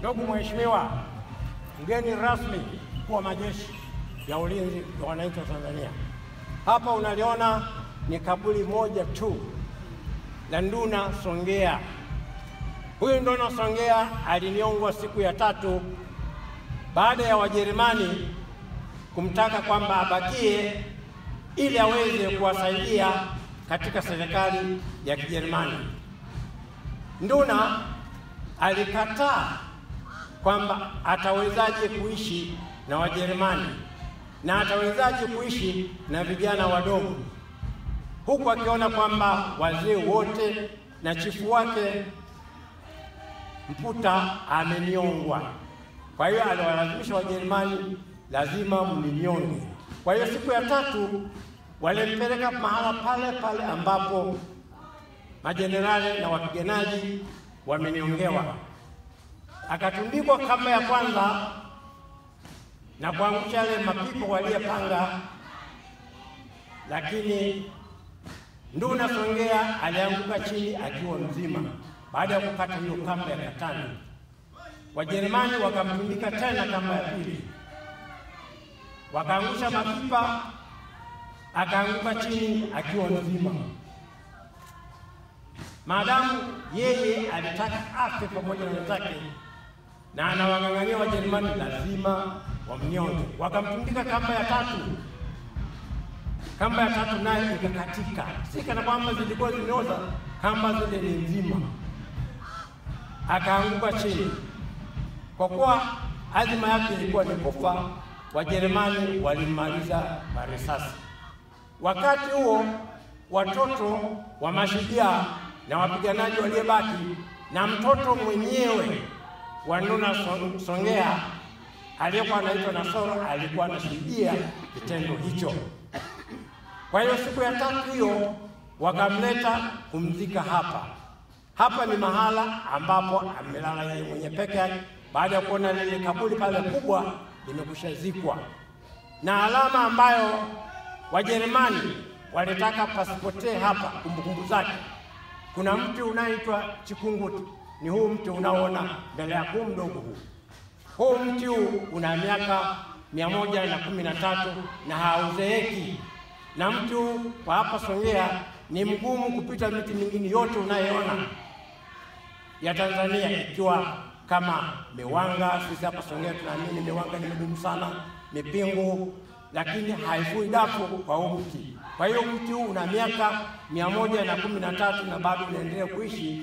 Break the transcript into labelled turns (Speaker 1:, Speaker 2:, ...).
Speaker 1: Ndugu Mheshimiwa mgeni rasmi wa majeshi ya ulinzi wa wananchi wa Tanzania, hapa unaliona ni kaburi moja tu la Nduna Songea. Huyu Nduna Songea aliniongwa siku ya tatu baada ya Wajerumani kumtaka kwamba abakie ili aweze kuwasaidia katika serikali ya Kijerumani. Nduna alikataa kwamba atawezaje kuishi na Wajerumani na atawezaje kuishi na vijana wadogo, huku akiona kwamba wazee wote na chifu wake Mputa amenyongwa. Kwa hiyo aliwalazimisha Wajerumani, lazima mninyonge. Kwa hiyo siku ya tatu walimpeleka mahala pale pale ambapo majenerali na wapiganaji wamenyongewa. Akatundikwa kama ya kwanza na kuangusha yale mapipo waliyepanga, lakini Nduna Songea alianguka chini akiwa mzima baada ya kupata hiyo kamba ya katani. Wajerumani wakamtundika tena kamba ya pili, wakaangusha mapipa, akaanguka chini akiwa mzima. Maadamu yeye alitaka afe pamoja na wenzake na anawang'ang'ania Wajerumani, lazima wamnyonge. Wakamtundika kamba ya tatu, kamba ya tatu naye ikakatika, si kana kwamba zilikuwa zimeoza, kamba zile ni nzima, akaanguka chini. Kwa kuwa azima yake ilikuwa ni kufa, Wajerumani walimmaliza kwa risasi. Wakati huo watoto wa mashujaa na wapiganaji waliobaki na mtoto mwenyewe wa Nduna Songea aliyekuwa anaitwa Nasoro alikuwa anashuhudia kitendo hicho. Kwa hiyo siku ya tatu hiyo wakamleta kumzika hapa. Hapa ni mahala ambapo amelala yeye mwenye peke yake, baada ya kuona lile kaburi pale kubwa limekushazikwa, na alama ambayo Wajerumani walitaka pasipotee hapa kumbukumbu zake. Kuna mti unaitwa chikunguti, ni huu mti unaoona mbele yako, mdogo huu. Huu mti huu una miaka mia moja na kumi na tatu na hauzeeki, na mti huu kwa hapa Songea ni mgumu kupita miti mingine yote unayoona ya Tanzania, ikiwa kama miwanga. Sisi hapa Songea tunaamini miwanga ni migumu sana, mipingu, lakini haifui dafu kwa huu mti. Kwa hiyo mti huu una miaka mia moja na kumi na tatu na bado unaendelea kuishi